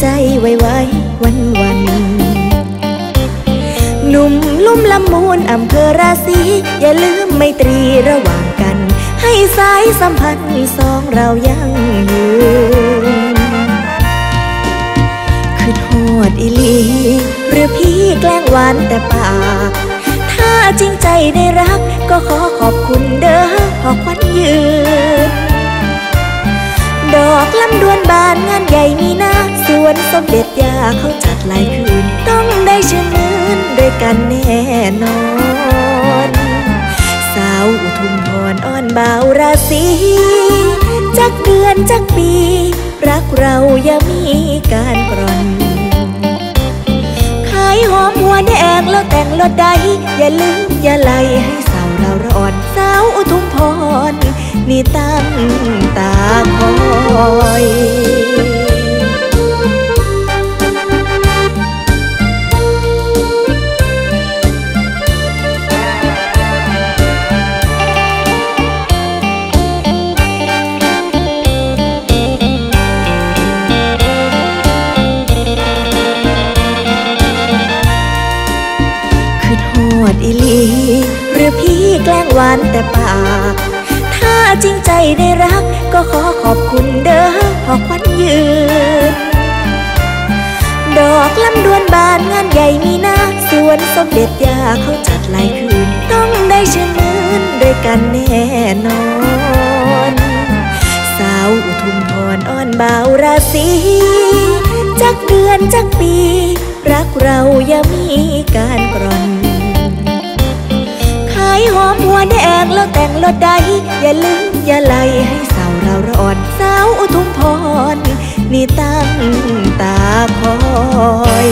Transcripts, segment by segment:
ใจไวไววันวันๆหนุ่มลุ่มลำมูลอำเภอราศีอย่าลืมไมตรีระหว่างกัน ให้สายสัมพันธ์สองเรายังยืนคือโหดอีลีหรือพี่แกล้งหวานแต่ปากถ้าจริงใจได้รักก็ขอขอบคุณเด้อขอควันยืน ดอกลำดวนบานงานใหญ่มีนาสวนสมเด็จย่าเขาจัดหลายคืน ต้องได้ชื่นมื่นด้วยกันแน่นอน สาวอุทุมพรอ่อนบ่าวราศีจักเดือนจักปี รักเราอย่ามีการกร่อนขายหอมหัวแดงแล้วแต่งรถใดอย่าลืมอย่าไล่ให้สาวเราร้อน สาวอุทุมพร นี่ตั้งตาคอยคือโหดอีลีหรือพี่แกล้งหวานแต่ปากถ้า จริงใจได้รัก ก็ขอขอบคุณเด้อขอควันยืน ดอกลำดวนบานงานใหญ่มีนาสวนสมเด็จยาเขาจัดหลายคืน ต้องได้ชื่นมื่นด้วยกันแน่นอน สาวอุทุมพรอ่อนบ่าวราศีจักเดือนจักปี รักเราอย่ามีการกร่อน ยหอมหัวแดงแล้วแต่งรถใด อย่าลืมอย่าไล่ให้สาวเราร้อนสาวอุทุมพร นี่ตั้งตาคอย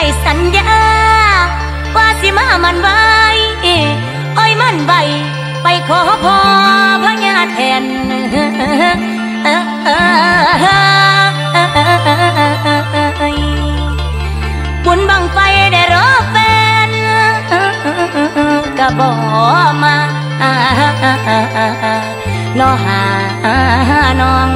และอายสัญญา ว่าสิมามันไว้อ้อยมันใบไปขอพ่อพระญาแทนบุญบังไฟได้รอแฟนก็บอมาน้อหาน้อง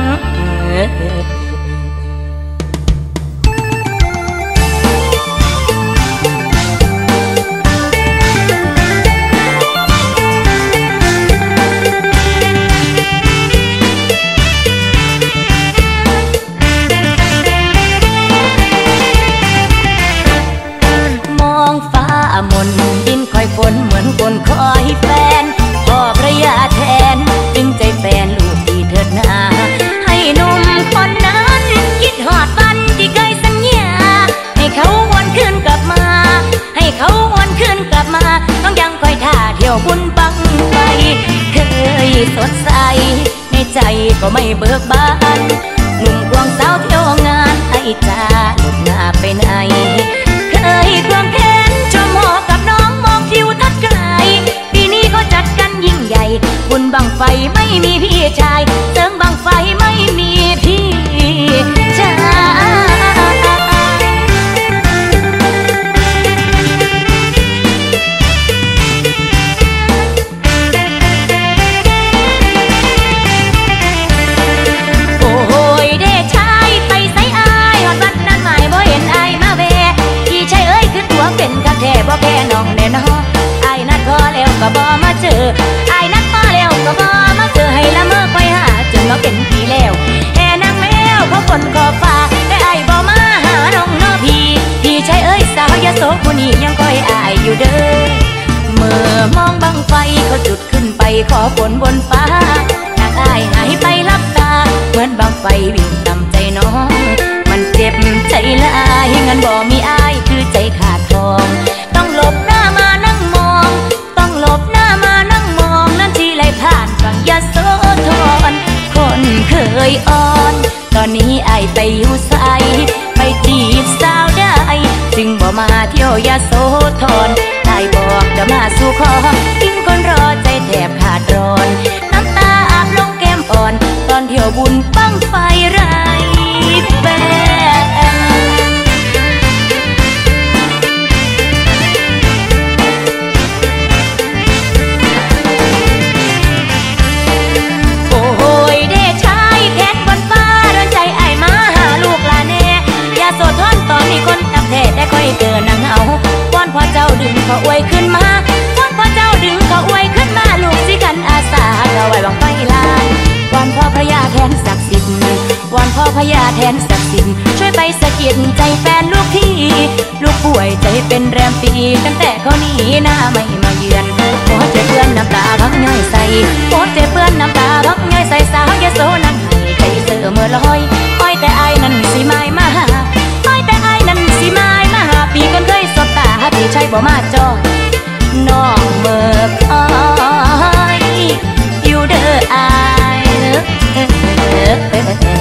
าบุญบังไฟเคยสดใส ในใจก็ไม่เบิกบานหนุ่มควงสาวเที่ยวงานไอ้จ้าลูกหน้าไปไหน เคยควงแขนชมหอกับน้องมองทิวทัศน์ไกลปีนี้ก็จัดกันยิ่งใหญ่ บุญบังไฟไม่มีพี่ชายเสริงบังไฟ เจออายนัดพอแล้วก็บ่มาเจอให้ละเมอคอยหาจนมาเป็นปีแล้วแห่นางแมวพราะฝนขอบฟ้าแต่อายบ่มาหาน้องเนอพี่พี่ชายเอ้ยสาวยาโสผู้นี้ยังคอยอายอยู่เด้อเมื่อมองบังไฟเขาจุดขึ้นไปขอฝนบนฟ้านางอายหายไปลับตา เหมือนบังไฟวิ่งตำใจน้องมันเจ็บใจละอายงั้นบ่มีอายคือใจขาดทอง ต้องหลบหน้ามานั่ง อนนี้ไอไปอยู่ใสไปจีบสาวได้ จึงบ่มาเที่ยวยาโสธรได้บอกจะมาสู่ขอทิ้งคนร ขออวยขึ้นมาวันพ่อเจ้าดึงขออวยขึ้นมาลูกสิกันอาสาก็ไว้บังไฟลานวันพ่อพระยาแทนศักดิ์สิทธิ์วันพ่อพระยาแทนศักดิ์สิทธิ์ช่วยไปสะกิดใจแฟนลูกที่ ลูกป่วยใจเป็นแรมปีตั้งแต่เขาหนีหน้าไม่มาเยือนโอ้เจ็บเพื่อนน้ำตาพักย่อยใส่โอ้เจ็บเพื่อนน้ำตาพักย่อยใส่สาวยโสนั้นให้ใจเสือเมื่อลอยอ้อยแต่อายนั้นสิไม่มา พี่ชายบ่มาจอดน้องเมื่อคอยอยู่เด้ออายล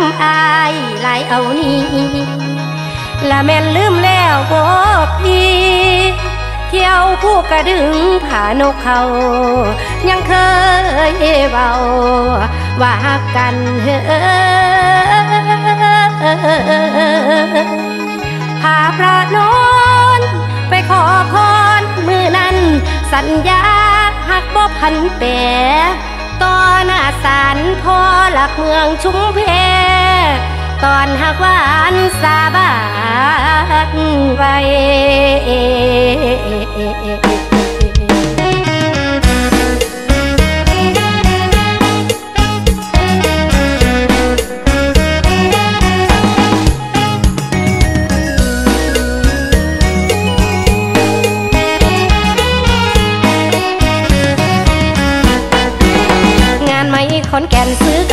น้ำอายไหลายเอานี้ละแม่นลืมแล้วบอกพี่เที่ยวผู้กระดึงผานกเขา ยังเคยเบาว่าฮักกันเฮ้พาพระนอนไปขอพรมือนั้น สัญญาหักบ่พันแปร ต่อหน้าศาลพ่อหลักเมืองชุมเพตอนหักหวานสาบานไว้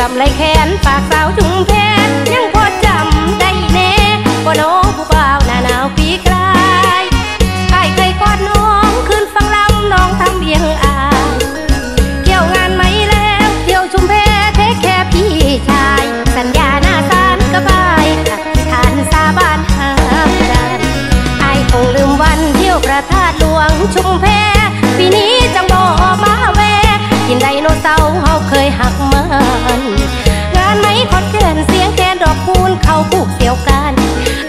กำไรแขนฝากสาวจุงแพนยังพอจำได้แน่ว่าน้องผู้บ่าวหน้าหนาวปีกลายใครเคยกอดน้องขึ้นฟังลำน้องทำเบียงอายเกี่ยวงานไหมแล้วเที่ยวชุมแพเทคแค่พี่ชาย สัญญาหน้าศาลก็บายอธิษฐานสาบานหากันไอ้คงลืมวันเที่ยวประทาดหลวงชุมแพ กินไดโนเสาเฮาเคยหักมันงานไหนขอนเกินเสียงแคนดอกคูณเข้าผูกเสียวกัน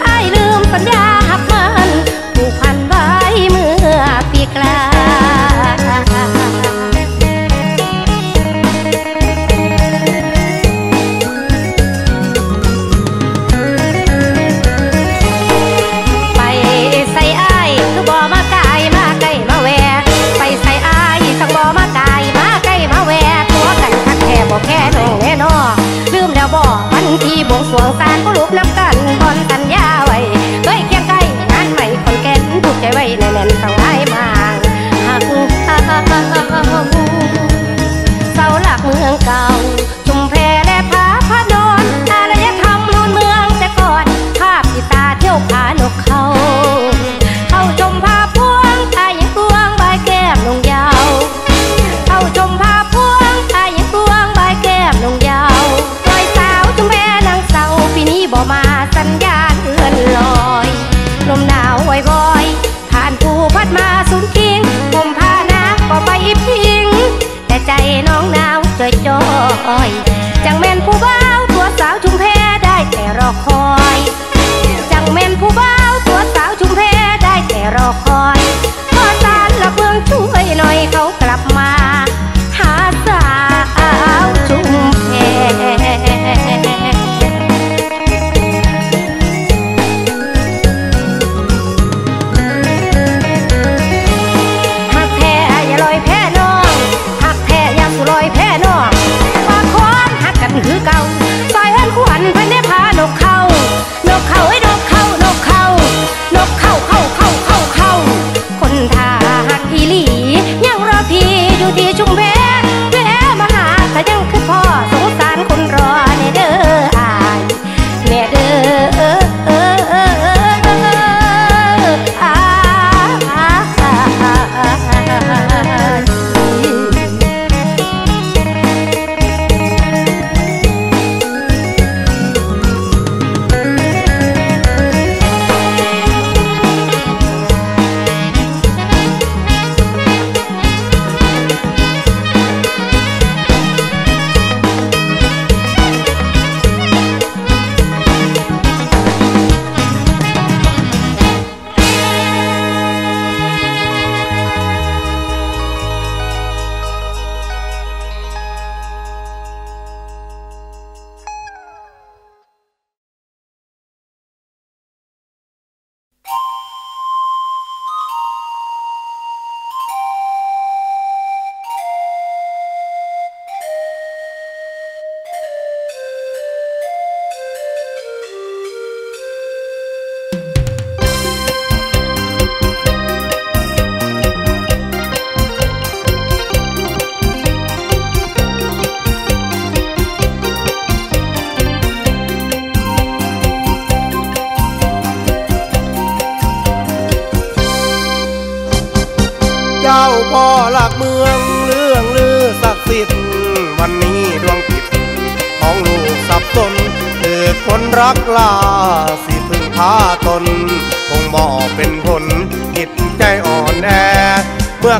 ไอ้ลืมสัญญาหักมันผูกพันไว้เมื่อปีกลา บวงสวงสารก็รูปน้ำกันบอนกันยาไว้เคยเคียงใกล้งานใหม่คนแก่นผูกใจไว้แน่นๆสั่งไว้มาหัก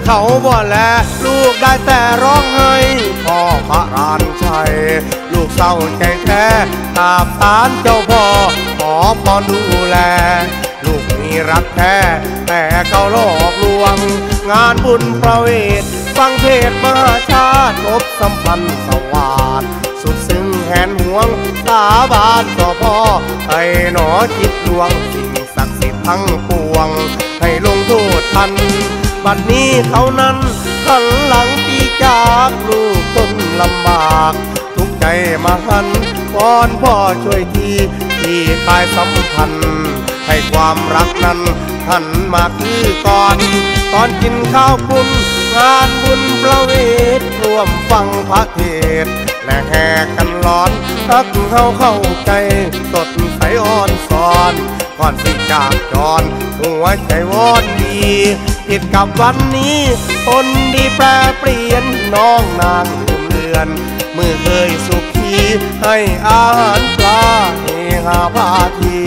เขาบ่แล ลูกได้แต่ร้องไห้พ่อพระรานชัย ลูกเศร้าใจแท้กราบศาลเจ้าพ่อขอพรดูแล ลูกมีรักแท้ แต่เขาหลอกลวง งานบุญประเวท ฟังเทศมหาชาติพบสัมพันธ์สวาสสุดซึ้งแหนห่วง สาบานต่อพ่อให้หนอจิตดวงสิ่งศักดิ์สิทธิ์ทั้งปวง ให้ลงโทษทัน บัดนี้เขานั้นหันหลังตีจากลูกทนลำบาก ทุกใจมาหันวอนพ่อช่วยทีที่คายสัมพันธ์ ให้ความรักนั้นหันมาคือก่อน ตอนกินข้าวปุ้นงานบุญประเวทร่วมฟังพระเทศและแห่กันร้อนรักเขาเข้าใจสดใสอ่อนสอน ก่อนสิจากจรหัวใจวอนดีผิดกับวันนี้คนดีแปรเปลี่ยนน้องนางลืมเลือนเมื่อเคยสุขีให้อาหารปลาเฮหาพาที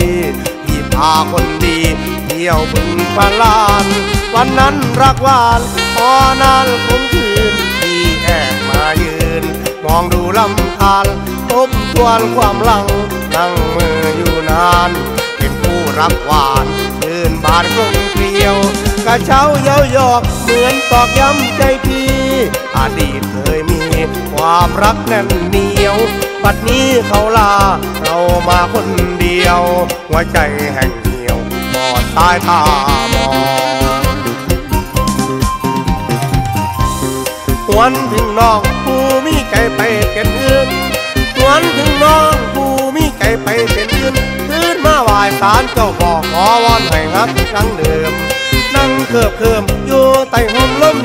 พี่พาคนดีเที่ยวบึงพลาน วันนั้นรักหวานพอนานคงคืนพี่แอบมายืน มองดูลำธารทบทวนความหลังนั่งมืออยู่นาน รักหวานชื่นบานกลมเกลียว กระเช้าเย้าหยอกเหมือนตอกย้ำใจพี่อดีตเคยมีความรักแน่นเหนียวบัดนี้เขาลาเรามาคนเดียว หัวใจแห่งเหี่ยวบอดตายตามองหวนถึงน้องผู้มีใจไปเป็นอื่นหวนถึงน้องผู้มีใจไปเป็นาไหวายสารเจ้าบอกขอวอนให้ฮักครั้งเดิม นั่งเคิบเคิมอยู่ใต้ห่มลม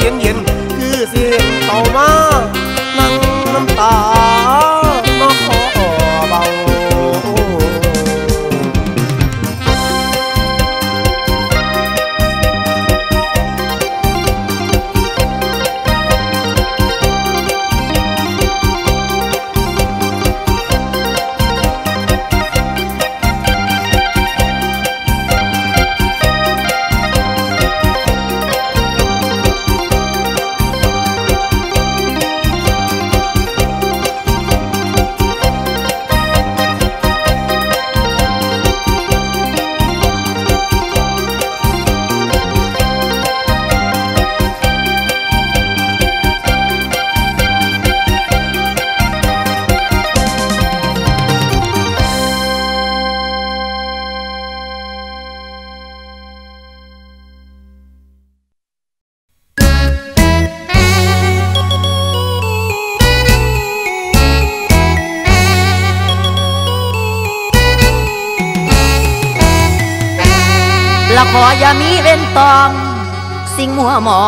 มอ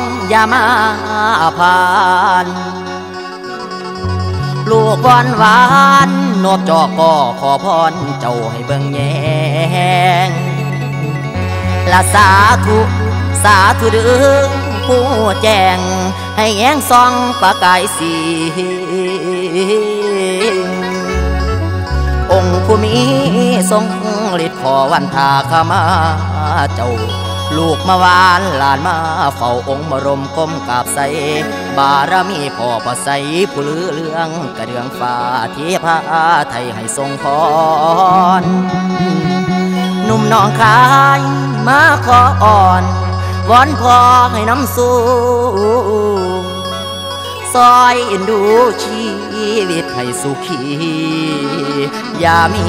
งอย่ามาผ่านลูกบอนหวานนบจอกก็ขอพรเจ้าให้เบิ่งแยงละสาธุสาธุเดึงผู้แจ้งให้แยงซองประกายสีองค์ผู้มีทรงฤทธิ์ขอวันทาขมาเจ้า ลูกมาวานหลานมาเฝ้าองค์บรมก้มกราบใส บารมีพ่อประใสผู้ลือเรื่องกระเดืองฟ้าที่พาไทยให้ทรงพรหนุ่มน้องคายมาขออ่อนวอนพ่อให้น้ำสู้ซอยเอ็นดูชีวิตให้สุขีอย่ามี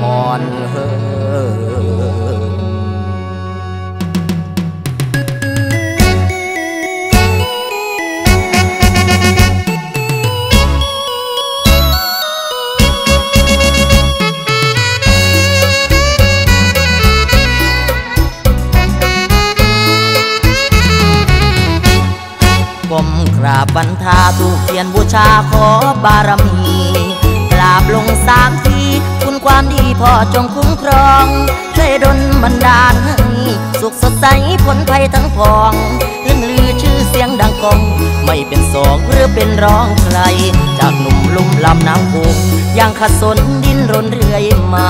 หอนเฮอ กราบบันทาถูกเทียนบูชาขอบารมีกราบลงสามทีคุณความดีพ่อจงคุ้มครองช่วยดลบันดาลให้สุขสดใสผลภัยทั้งพองลือลือชื่อ เสียงดังกองไม่เป็นสองหรือเป็นร้องใคร จากหนุ่มลุ่มลำน้ำโขงยังขัดสนดินรนเรื่อยมา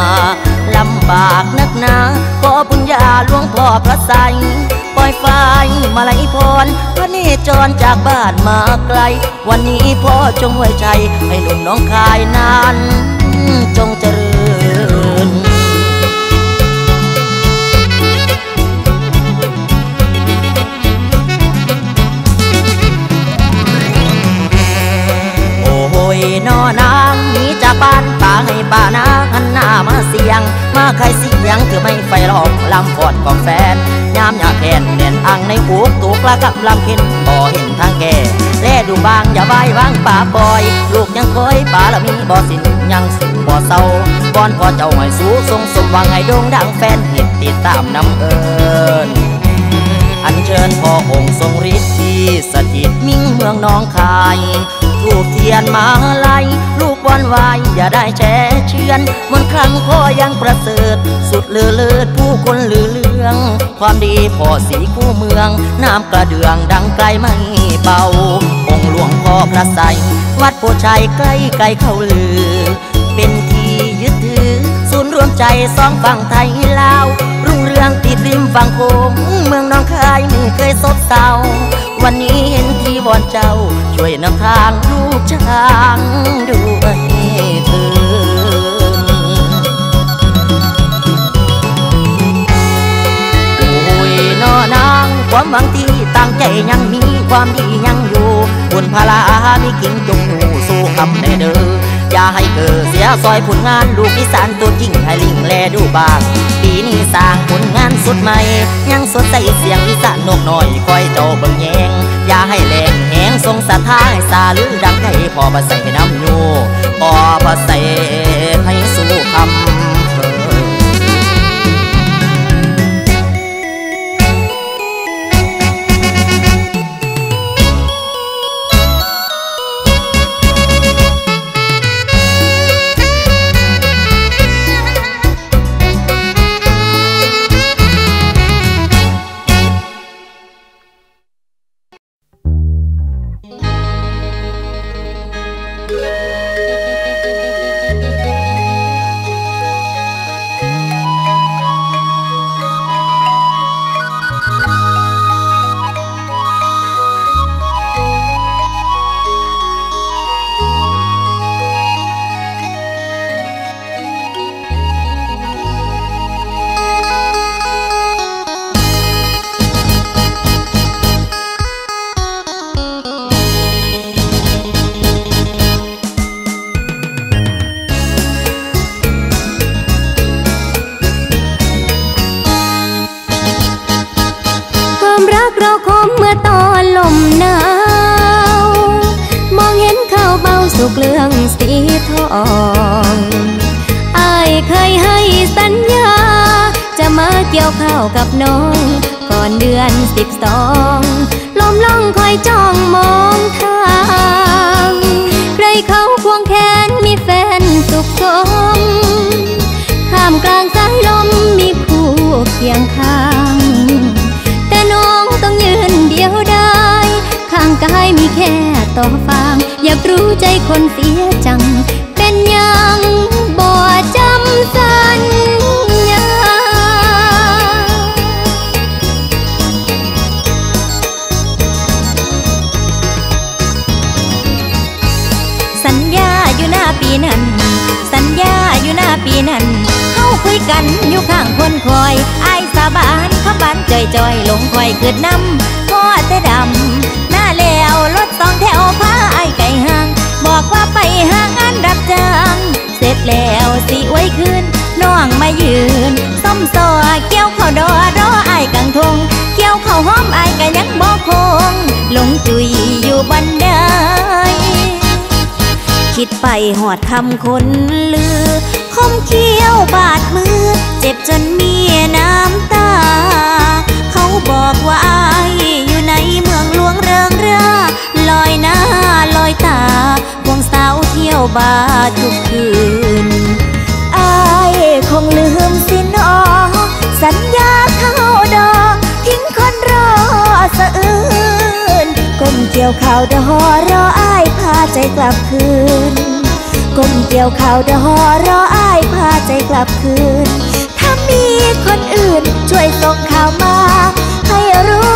ลำบากนักหนาขอบุญญาหลวงพ่อพระไสยปล่อยไฟมาไหลพรพระเนจรจากบ้านมาไกล วันนี้พ่อจงไว้ใจให้หนุ่มน้องคายนานจงเจ นอนางหนีจากบ้านป่าให้ป่านาหันหน้ามาเสียง มาใครเสียงถือไม่ไฟหลอกลำกอดของแฟนยามอยากแก่นเน่นอังในหูกตูกละกับลำเข็นบ่เห็นทางแก่แลดูบางอย่าใบวางป่าบอย ลูกยังคอยป่าละมีบ่สินยังสู่บ่เศร้าก่อนพอเจ้าให้สู้ทรงสมหวังให้ดงดังแฟนเห็นติดตามน้ำเอิญอันเชิญพ่อองค์ทรงฤทธิ์ที่สถิตมิ่งเมืองน้องคาย ทูบเทียนมาลัยลูกบอลวายอย่าได้แช่เชือนมนครั้งพ่อยังประเสริฐ สุดเลือเลิศผู้คนลือเลือง ความดีพ่อสีคู่เมือง น้ำกระเดืองดังไกลไม่เบา องค์หลวงพ่อพระไสวัดโพชัยใกล้ไกลเขาลือ เป็นที่ยึดถือ ศูนย์รวมใจสองฝั่งไทยลาว เมืองติดริมฝั่งโขงเมืองน้องคายไม่เคยซบเศร้าวันนี้เห็นที่วอนเจ้า ช่วยนำทางลูกช้างด้วยเถิดโอ้ยนอนางความหวังที่ตั้งใจยังมีความดียังอยู่บุญพลามีกิ่งจงอยู่สู้คำแน่เด้อ อย่าให้เกอเสียซอยผลงานลูกอีสานตัวจริงให้ลิงแลดูบาง ปีนี้สร้างผลงานสุดใหม่ ยังสดใสเสียงอีสานนกน้อยคอยเจ้าเบิ่งแยงอย่าให้แรงแหงทรงสะท้ายสาลือดังไก่พอประใส่น้ำยู่พอประใส่ให้สู้คำ นั้น สัญญาอยู่หน้าปีนั้นเฮาคุยกันอยู่ข้างคนคอยอายสาบานขับบ้านจอยจอยๆลงคอยเกิดน้ำพ่อแต่ดำหน้าแล้วรถสองแถวพาไอ้ายไก่ห่าง บอกว่าไปหางานรับจ้างเสร็จแล้วสิไว้คืนน้องมายืนส้มซอเกี่ยวข้าวดอรอไอ้ายกังทงเกี่ยวข้าวหอมไอ้ายก็ยังบอกคง ลงจุยอยู่บันได คิดไปหอดคำคนลือ คมเขี้ยวบาดมือ เจ็บจนมีน้ำตา เขาบอกว่าอายอยู่ในเมืองหลวงเริงร่าลอยหน้าลอยตาควงสาวเที่ยวบาร์ทุกคืนอายคงลืมสินอ สัญญาเข้าดอ ก้มเกี้ยวข่าวดอรออ้ายพาใจกลับคืน ก้มเกี่ยวข่าวดอรออ้ายพาใจกลับคืน ถ้ามีคนอื่นช่วยส่งข่าวมา ให้รู้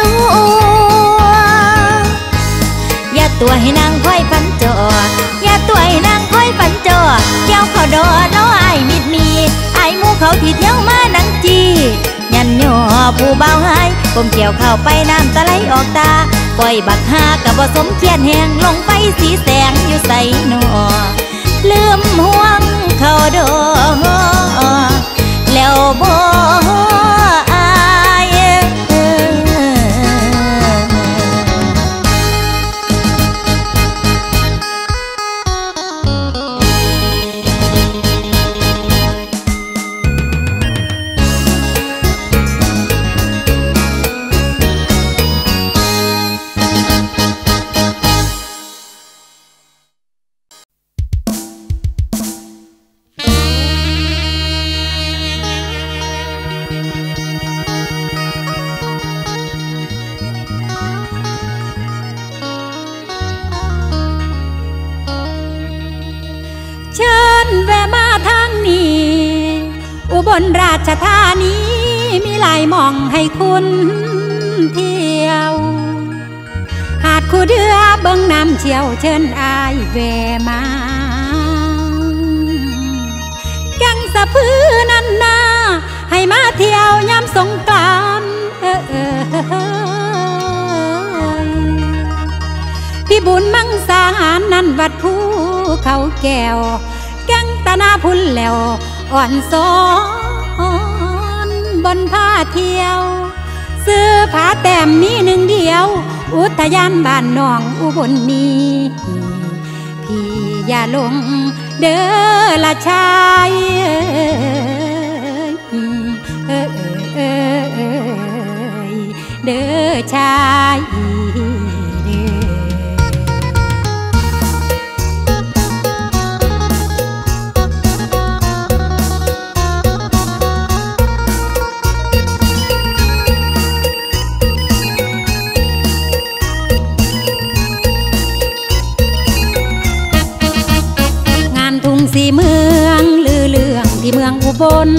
ตัว อย่าตัวให้นางค่อยปันจออย่าตัวให้นางค่อยปันจอเกี่ยวเขาดอน้อไอายมิดมีไอายหมูเขาที่เที่ยวมานังจี ยันย่อผู้เบาหายผมเกี่ยวเข้าไปน้ำตะไหลออกตาปล่อยบักหากับบ่สมเขียนแหงลงไปสีแสงอยู่ใส่หนอลืมห่วงเขาดอแล้วบ่ อุบลราชธานีมีหลายมองให้คุณเที่ยว หาดคูเดือเบิ้งน้ำเชี่ยวเชิญอายแวมากังสะพือนันนาให้มาเที่ยวยามสงกรานเออเออพี่บุญมังสาหารนันวัดภูเขาแก้วแกังตนาพุ่นแล้วอ่อนสอน บนผ้าเที่ยวเสื้อผ้าแต้มมีหนึ่งเดียว อุทยานบ้านนองอุบลนี้พี่อย่าลงเด้อละชายเออเออเอ้ยเอ้ยเด้อชาย สีเมืองลือเรื่องที่เมืองอุบล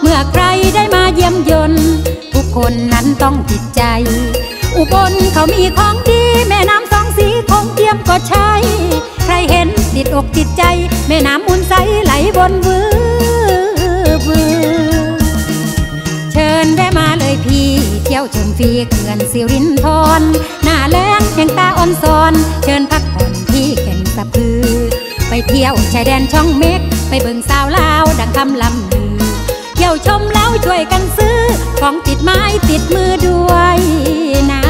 เมื่อใครได้มาเยี่ยมยนต์ทุกคนนั้นต้องติดใจ อุบลเขามีของดีแม่น้ำสองสีคงเทียมก็ใช่ใครเห็นติดอกติดใจ แม่น้ำมุนใสไหลบนวือวือเชิญแวะมาเลยพี่เที่ยวชมฟรีเขื่อนสิรินทรหน้าแล้งแห่งตาอ่อนซอน เชิญพักผ่อนที่แก่งสะพือ ไปเที่ยวชายแดนช่องเม็ก ไปเบิ่งสาวลาวดังคำลำลือเที่ยวชมแล้วช่วยกันซื้อ ของติดไม้ติดมือด้วยนะ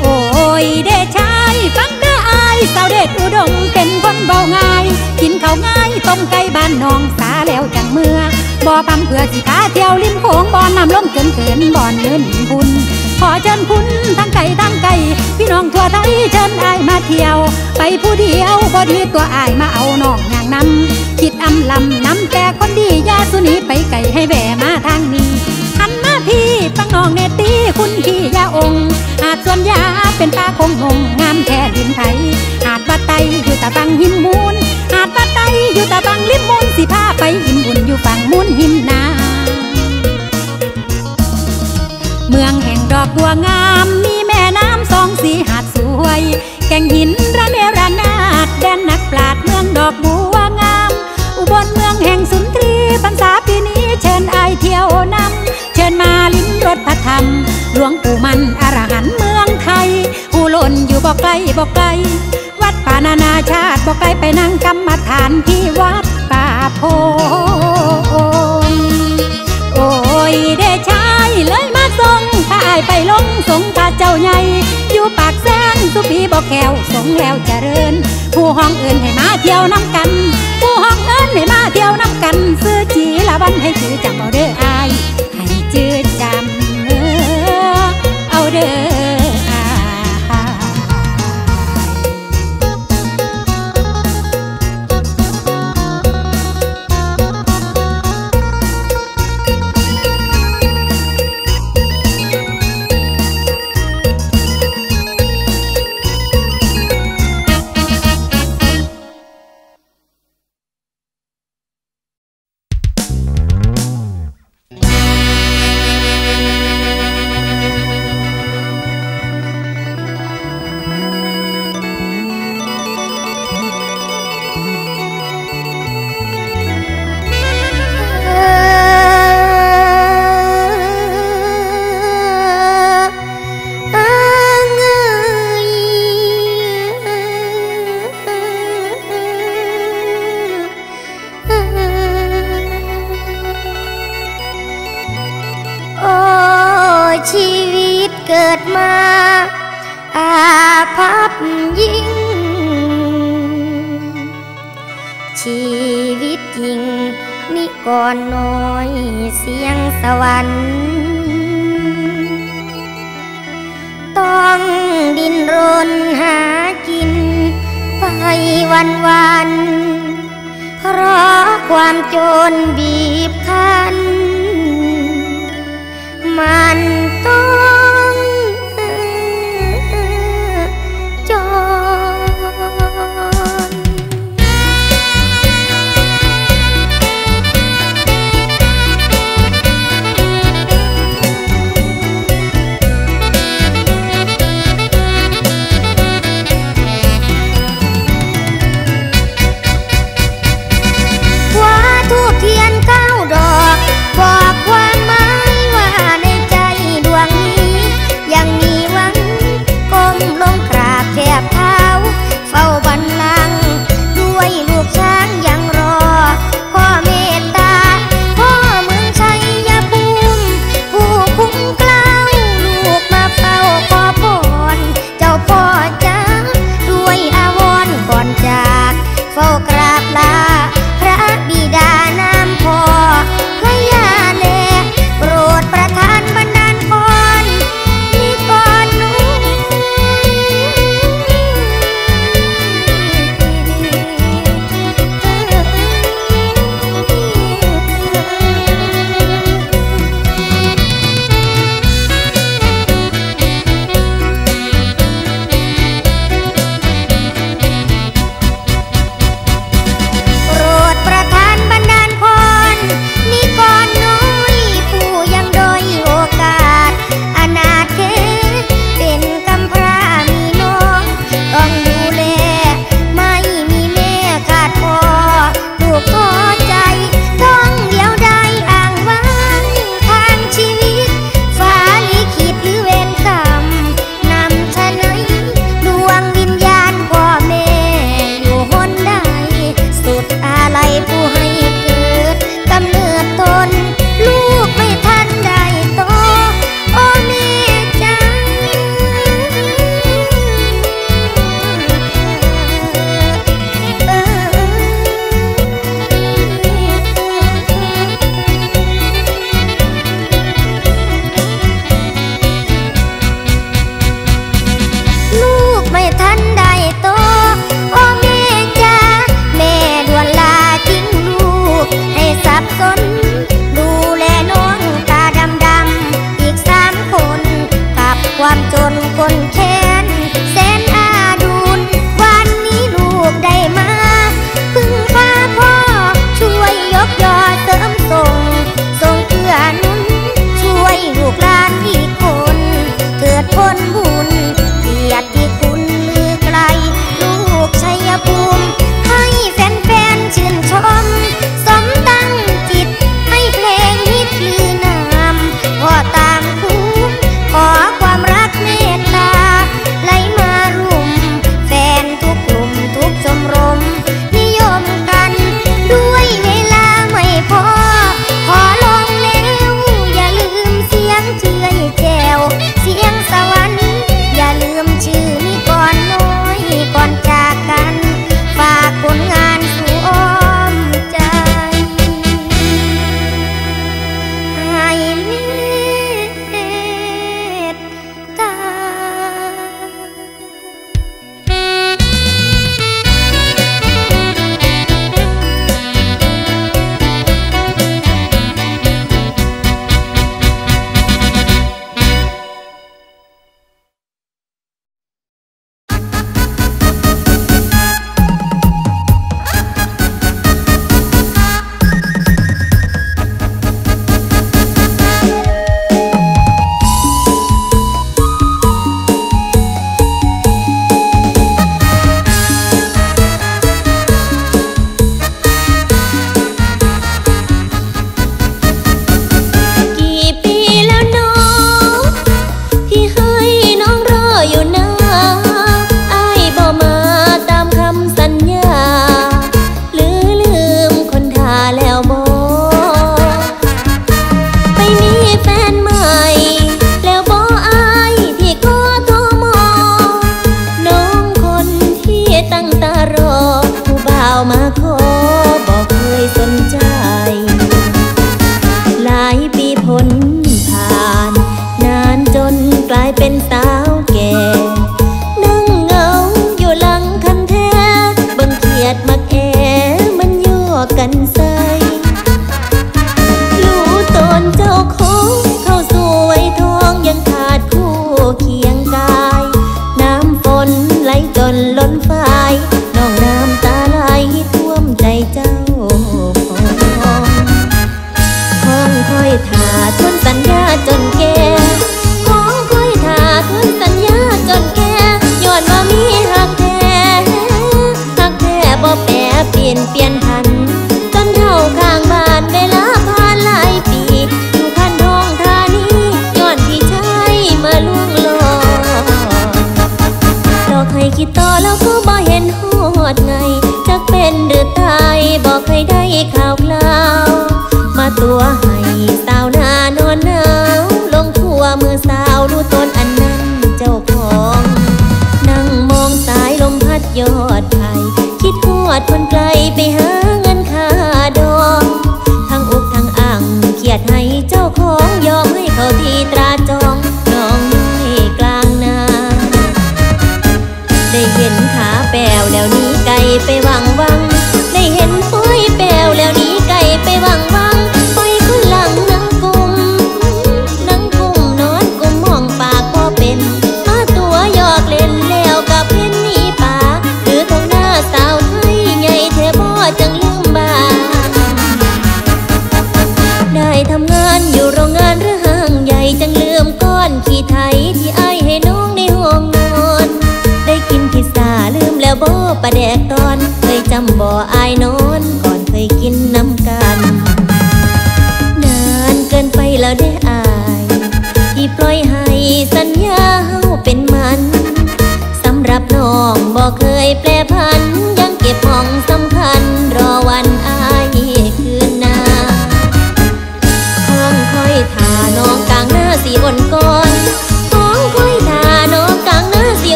โอ้ยเดชายฟังเด้ออายสาวเด็ดอุดมเป็นคนเบาง่าย กินข้าวง่ายต้มไก่บ้านนองสาแล้วจังเมื่อบ่พำเพื่อสิพาเที่ยวริมโขงบ่อนำลงเกินเกินบ่อนเงินบุญ ขอเชิญคุณทั้งไก่ทั้งไก่พี่น้องทั่วไทยเชิญอายมาเที่ยว ไปผู้เดียวบ่ดีตัวอายมาเอาน้องอย่างนำคิดอำลำนำแต่คนดีอยาสุนีไปไก่ให้แหวมาทางนี้หันมาพี่ฟังน้องเนตีคุณพี่ยาองค์หาดสวนยาเป็นป่าคงหงงามแค่ดินไทยหาดวัดไตอยู่ตะบังหิมมูลหาดวัดไตอยู่ตะบังลิมมูลสิพาไปหิมบุญอยู่ฝั่งมูลหิมนา องแห่งดอกบัวงามมีแม่น้ำสองสีหาดสวย แก่งหินระเนระนาดแดนนักปราดเมืองดอกบัวงาม อุบลเมืองแห่งสุนทรีพรรษาปีนี้เชิญไอเที่ยวนำเชิญมาลิ้มรสพระธรรม หลวงปู่มันอรหันต์เมืองไทยผู้หล่นอยู่บอกไกลบอกไกล วัดป่านานาชาติบอกไกลไปนั่งกรรมฐานที่วัดป่าโพ ไปลงสงพระเจ้าใหญ่ อยู่ปากแสนสุปีบอกแก้วสงแล้วเจริญ ผู้ห้องเอื่นให้มาเที่ยวน้ำกัน ผู้ห้องเอินให้มาเที่ยวน้ำกัน ซื้อจีละวันให้จื้อจำเอาเด้ออาย ให้จื้อจำเออเอาเด้อ ยเสียงสวรรค์ ต้องดินรนหากิน ไปวันวัน เพราะความจนบีบคั้น มันต้อง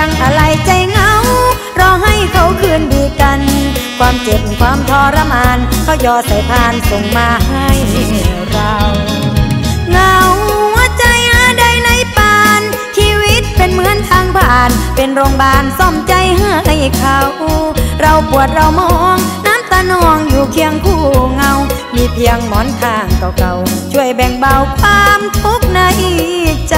ยงอะไรใจเหงารอให้เขาคืนดีกัน ความเจ็บความทรมาน เขาย่อใส่พานส่งมาให้เราเหงาหัวใจหาใดในปาน ชีวิตเป็นเหมือนทางผ่าน เป็นโรงพยาบาลซ่อมใจให้เขา เราปวดเรามองน้ำตานองอยู่เคียงคู่เงา มีเพียงหมอนข้างเก่าๆช่วยแบ่งเบาความทุกข์ในใจ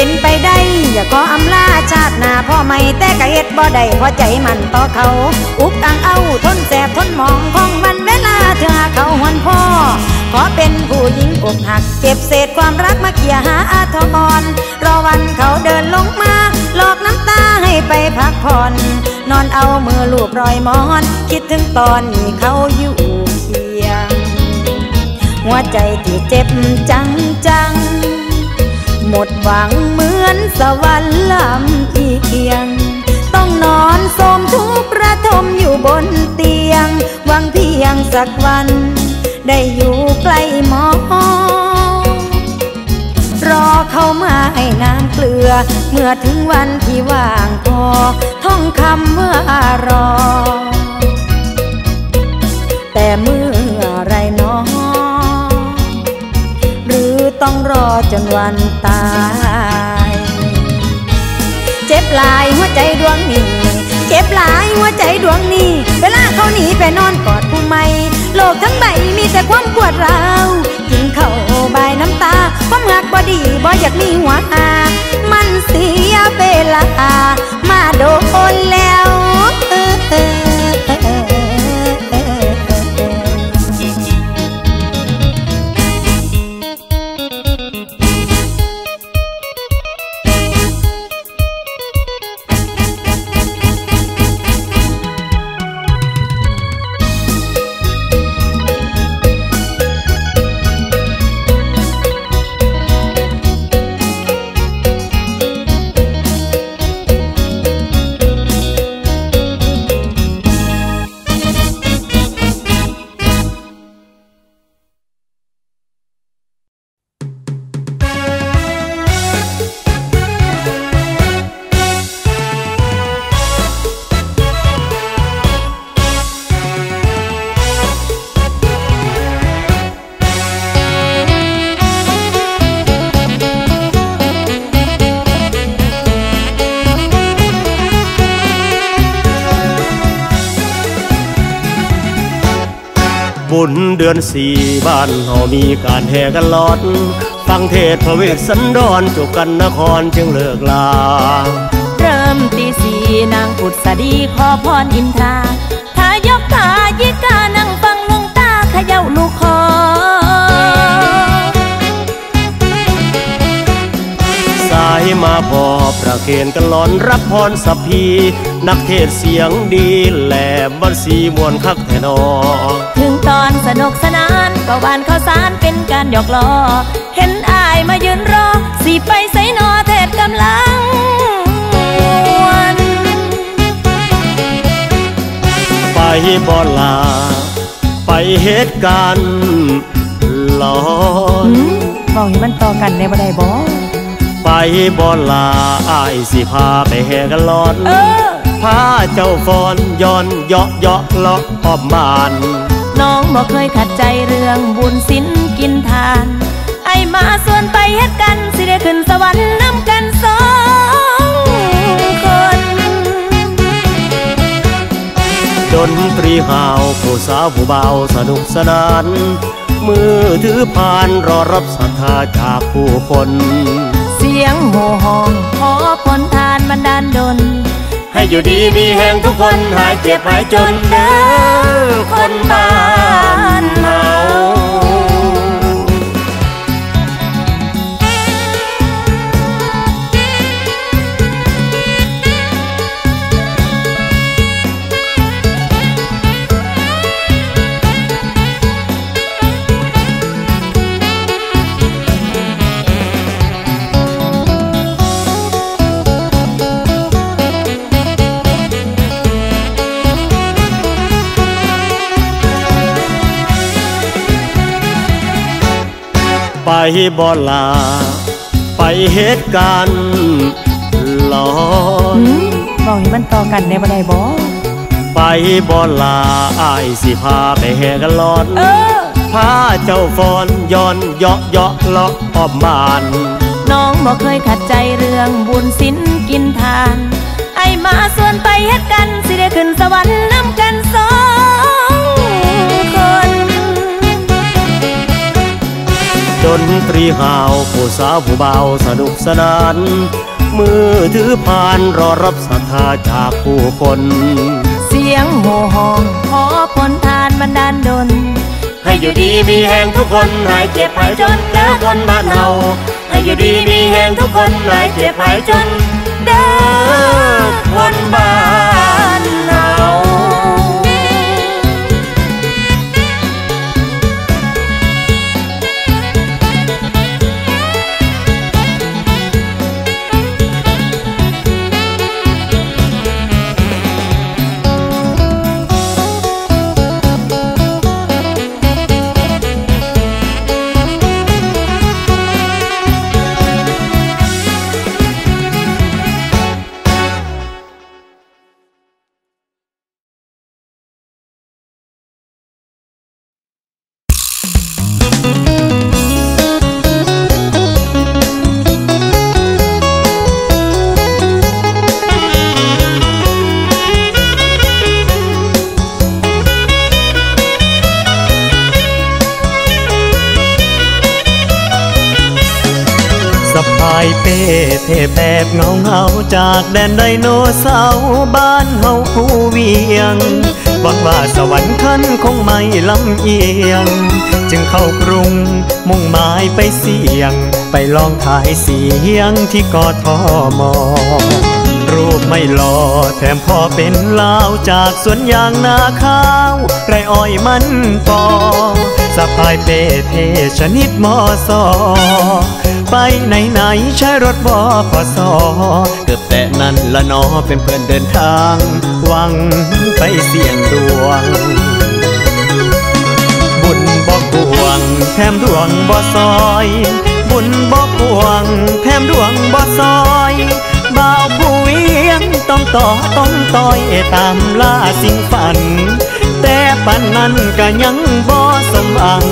เป็นไปได้ อย่าขออำลาชาติหน้าพ่อไม่แต่กะเฮ็ดบ่ได้เพราะใจมันต่อเขา อุกอังเอาทนแสบทนหมองของวันเวลาเธอเขาหวนพ่อ ขอเป็นผู้หญิงอกหัก เก็บเศษความรักมาเกี่ยหาอาทรรอวันเขาเดินลงมาหลอกน้ำตาให้ไปพักผ่อน นอนเอามือลูบรอยมอน คิดถึงตอนนี้เขาอยู่เคียง หัวใจที่เจ็บจังจัง หมดหวังเหมือนสวรรค์ลำเอียง ต้องนอนสมทุกข์ระทมอยู่บนเตียง หวังเพียงสักวัน ได้อยู่ใกล้หมอ รอเขามาให้น้ำเกลือ เมื่อถึงวันที่ว่างพอ ท่องคำว่ารอ แต่เมื่อ ต้องรอจนวันตาย เจ็บลายหัวใจดวงนี้ เจ็บลายหัวใจดวงนี้ เวลาเขาหนีไปนอนกอดผู้ใหม่โลกทั้งใบมีแต่ความปวดร้าวกินเข้าบายน้ำตาความหักบอดีบออยากมีหัวอามันเสียเวลามาโดนแล้วเอ เดือนสี่บ้านเฮามีการแห่กันหลอด ฟังเทศน์พระเวสสันดรจบกันนครจึงเลิกลา เริ่มตีสีนางผุดสดีขอพรอินทราถ้ายกขายิกานั่งฟังหลวงตาเขย่าลูกคอสายมาพอประเคนกันหลอนรับพรสัพพี นักเทศน์เสียงดีแหลมบันสีมวนคักแทนอถึง ตอนสนุกสนานก็หวานข้าวสารเป็นการหยอกล้อ เห็นอายมายืนรอสิไปใส่นอเทศกำลังม่วนไปบอลา ไปเหตุการณ์หลอนบอกให้มันต่อกันในบันไดบอไปบอลาอายสิพาไปแห่กันหลอนเออพาเจ้าฟอนย้อนเยาะเยาะเลาะอ้อมบ้าน น้องบอกเคยขัดใจเรื่องบุญสินกินทาน ไอมาส่วนไปเฮ็ดกัน สิได้ขึ้นสวรรค์น้ำกันสองคน ดนตรีหาวผู้สาวผู้เบาสนุกสนาน มือถือพานรอรับศรัทธาจากผู้คน เสียงโห่ห้องขอผลทานบันดาลดล ให้อยู่ดีมีแห่งทุกคนหายเจ็บหายจนเด้อคนบ้านเฮา บอลา ไปเหตุการณ์หลอนบอกให้มันต่อกันในบันไดบอไปบอลาอายสิพาไปแห่กันหลอนเออพาเจ้าฟอนย้อนเยาะเยาะเลาะอ้อมบ้านน้องบอกเคยขัดใจเรื่องบุญสินกินทาน ไอมาส่วนไปเฮ็ดกัน สิได้ขึ้นสวรรค์น้ำกันสอง ดนตรีหาวผู้สาวผู้เบาสนุกสนาน มือถือพานรอรับศรัทธาจากผู้คน เสียงโห่ห้องขอผลทานบันดาลดลให้อยู่ดีมีแห่งทุกคนหายเจ็บหายจนแล้วคนบ้านเฮาให้อยู่ดีมีแห่งทุกคนหายเจ็บหายจนเด้อคนบ้านเฮา จากแดนไดโนเสาร์บ้านเฮาผู้เวียงหวังว่าสวรรค์ขั้นคงไม่ลำเอียง จึงเข้ากรุงมุ่งหมายไปเสี่ยง ไปลองถ่ายเสียงที่กอทอม รูปไม่หล่อแถมพ่อเป็นลาวจากสวนยางนาข้าวไรอ้อยมันปอสะพายเป้เทชนิดมอสอไปไหนไหนๆใช้รถบอขอสอเกือบแต่นั้นละนอเป็นเพื่อนเดินทางหวังไปเสี่ยงดวง บุญบอกกวงแถมดวงบ่ซอย บุญบอกกวงแถมดวงบ่ซอย บ่าวผู้เวียงต้องต่อต้องต่อยตามล่าสิ่งฝัน แต่ปันนั้นก็ยังบ่สมหวัง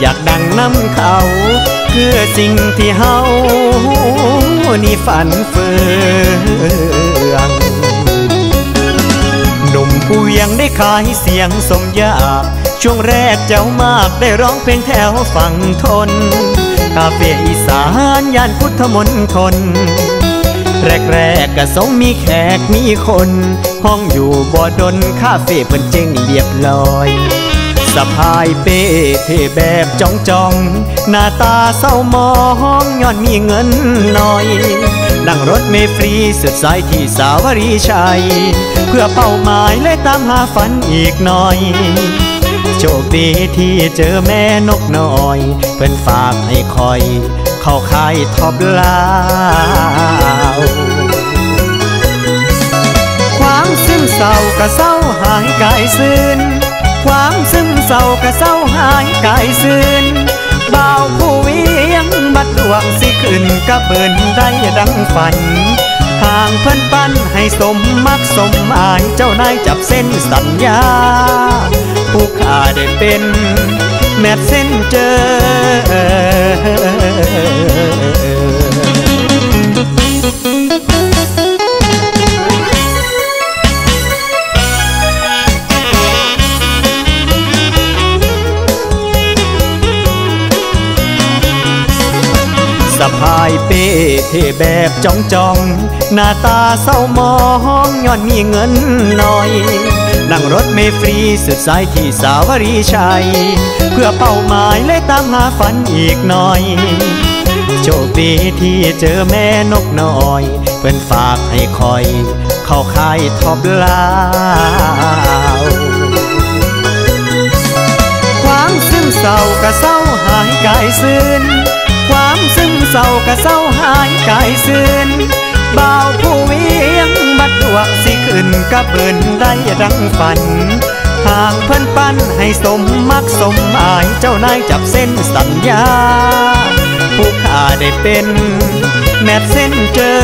อยากดังน้ำเขาคือสิ่งที่เฮานี่ฝันเฟืองหนุ่มผู้ยังได้ขายเสียงสมยาช่วงแรกเจ้ามากได้ร้องเพลงแถวฝั่งทน คาเฟ่อีสานย่านพุทธมณฑล แรกๆก็สงมีแขกมีคน ห้องอยู่บ่ดนคาเฟ่เพิ่นเจ๊งเรียบร้อยสะพายเป้เทแบบจ้องจ้อง หน้าตาเศร้ามองย้อนมีเงินน้อย นั่งรถเมฟรีสุดสายที่สาวรีชัย เพื่อเป้าหมายและตามหาฝันอีกหน่อย โชคดีที่เจอแม่นกน้อย เพิ่นฝากให้คอย เข้าค่ายทอปลาว ความซึมเศร้าก็เศร้าหายกายซื่นความซึมเศร้าก็เศร้าหายกายซื่นบ่าวผู้เวียงบัดดวงสิขึ้นก็เบินได้ดังฝันห่างเพิ่อนปั้นให้สมมักสมอายเจ้านายจับเส้นสัญญา ผู้ข้าได้เป็น แมทเส้นเจอ สะพายเป้เทแบบจ้องจ้อง หน้าตาเศร้ามองย้อนมีเงินน้อย นั่งรถเมฟรีสุดสายที่สาวรีชัย เพื่อเป้าหมายและตามหาฝันอีกหน่อย โชคดีที่เจอแม่นกน้อย เพิ่นฝากให้คอย เข้าค่ายทอปลาวความซึมเศร้าก็เศร้าหายกายซื่นความซึมเศร้าก็เศร้าหายกายซื่น บ่าวผู้เวียงบัดดวกสิขึ้นก็เบิ่นได้ดังฝันห่างเพิ่นปั้นให้สมมักสมหมายเจ้านายจับเส้นสัญญา ผู้ข้าได้เป็นแมทเส้นเจอ